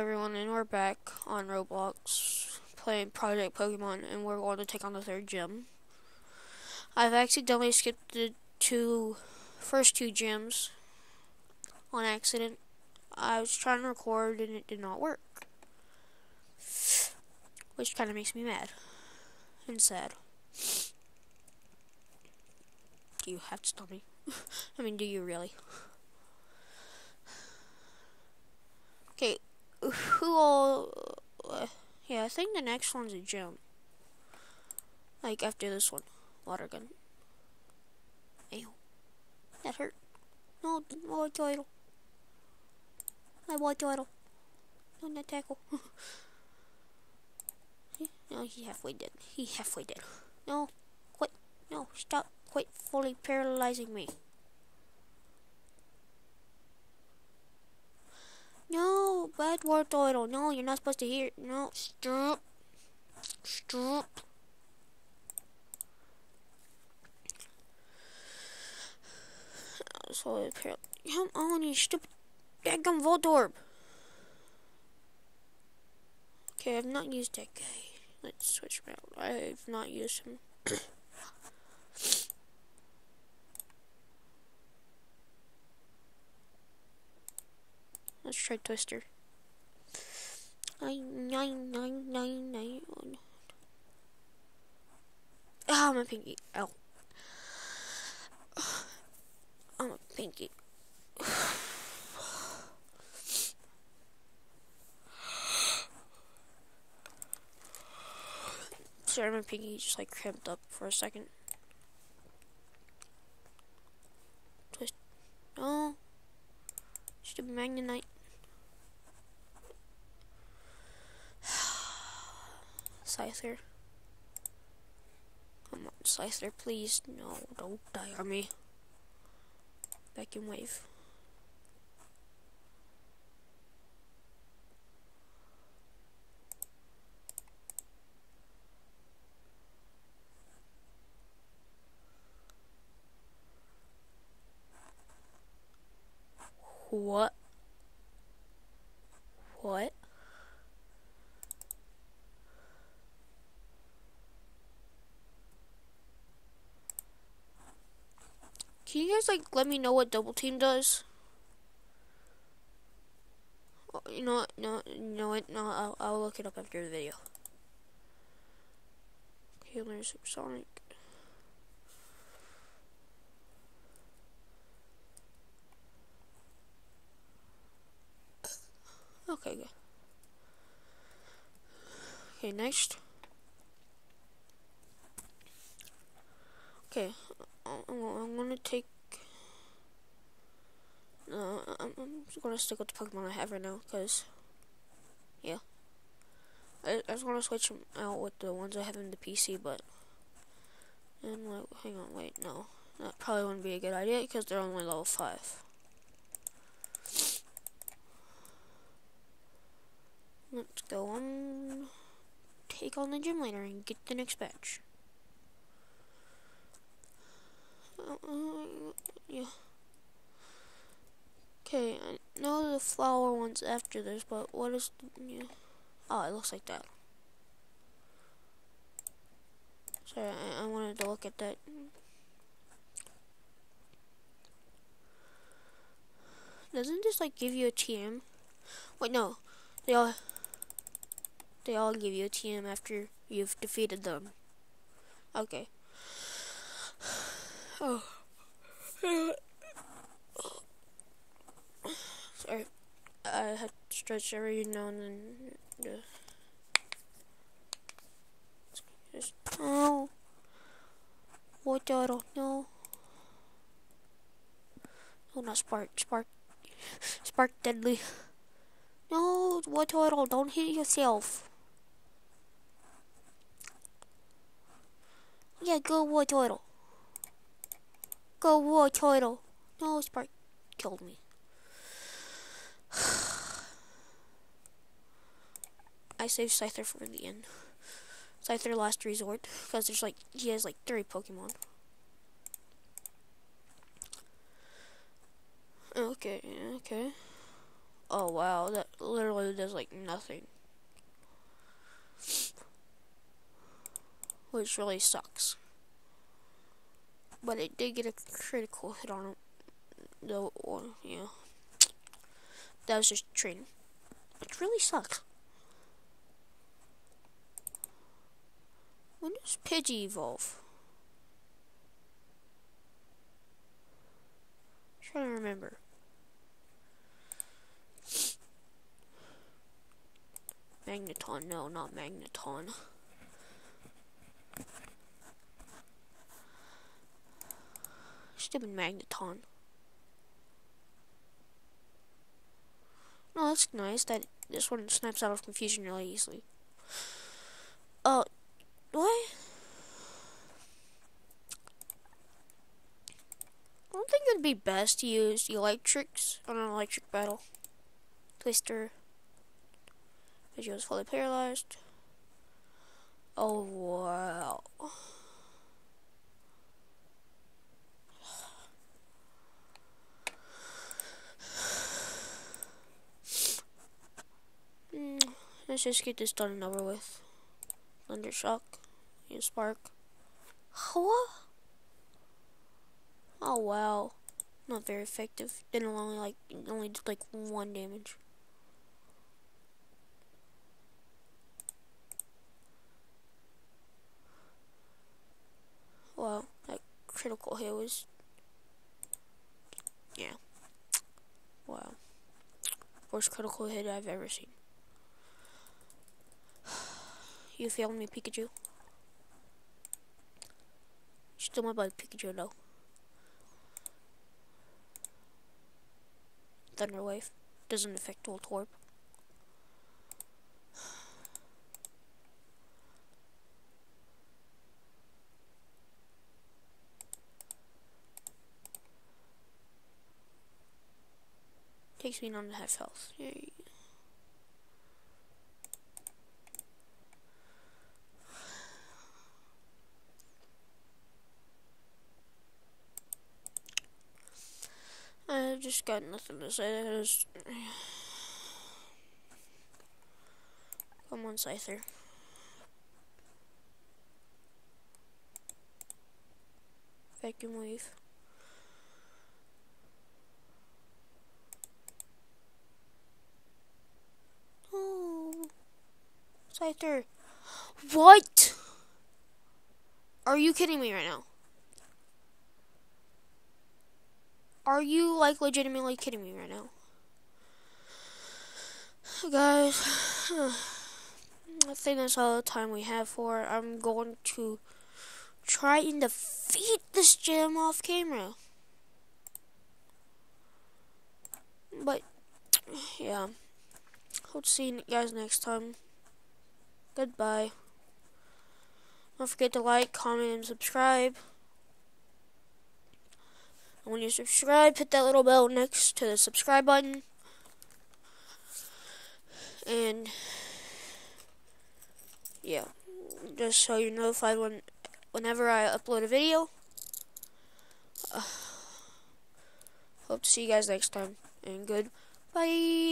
everyone, and we're back on Roblox playing Project Pokemon, and we're going to take on the third gym. I've accidentally skipped the two first two gyms on accident. I was trying to record and it did not work, which kind of makes me mad and sad. Do you have to tell me? I mean, do you really? Okay, who all... Uh, yeah, I think the next one's a gym. Like, after this one. Water gun. Ew. That hurt. No, more title. I want title. No, not tackle. no, he halfway dead. He halfway dead. No, quit. No, stop. Quit fully paralyzing me. No, bad word title. No, you're not supposed to hear. No, stop. Stop. So apparently, come on, you stupid daggum Voltorb. Okay, I've not used that guy. Let's switch around. I've not used him. Let's try Twister. Nine, nine, nine, nine, nine. Ah, my pinky. Ow. Oh, my pinky. Sorry, my pinky just like cramped up for a second. Twist. No. Stupid Magnemite. Scyther. Come on, Scyther, please. No, don't die on me. In wave. What? What? Can you guys like let me know what double team does? You know what? No, you know what? No, I'll, I'll look it up after the video. Okay, Supersonic. Okay, good. Okay, next. Okay, I'm, gonna take. No, I'm, I'm gonna stick with the Pokemon I have right now, because. Yeah. I, I was gonna switch them out with the ones I have in the PC, but. And, like, hang on, wait, no. That probably wouldn't be a good idea, because they're only level 5. Let's go on, take on the gym leader and get the next batch. Uh, uh, yeah. Okay, I know the flower one's after this, but what is, the, yeah. Oh, it looks like that. Sorry, I, I wanted to look at that. Doesn't this, like, give you a TM? Wait, no. They all they all give you a TM after you've defeated them. Okay. Oh. Sorry. I had to stretch every now and then. Just, oh. What I don't know. Oh, not Spark. Spark. Spark Deadly. No, Wartortle? Don't hit yourself. Yeah, go Wartortle. Go Wartortle. No, Spark killed me. I saved Scyther for the end. Scyther last resort, because there's like, he has like three Pokemon. Okay, okay. Oh wow, that literally does like nothing. Which really sucks. But it did get a critical hit on him. Though, yeah. That was just training. It really sucks. When does Pidgey evolve? I'm trying to remember. Magneton, no, not Magneton. Stupid Magneton. No, that's nice that this one snaps out of confusion really easily. Uh, what? I don't think it'd be best to use electrics on an electric battle. Twister. Pidgey was fully paralyzed. Oh, wow. Let's just get this done and over with. Thunder shock. And spark. What? Oh wow. Not very effective. Didn't only like only did like one damage. Wow, that critical hit was yeah. Wow. Worst critical hit I've ever seen. You failed me, Pikachu. Still my buddy Pikachu though. Thunder Wave doesn't affect Voltorb. Takes me on to half health. Yay. I just got nothing to say. Just... Come on, Scyther. Vacuum wave. Oh, Scyther. What? Are you kidding me right now? Are you like legitimately kidding me right now? Guys, I think that's all the time we have for I'm going to try and defeat this gym off camera. But, yeah. Hope to see you guys next time. Goodbye. Don't forget to like, comment, and subscribe. When you subscribe, hit that little bell next to the subscribe button. And yeah, just so you're notified when whenever I upload a video. Uh, hope to see you guys next time. And goodbye.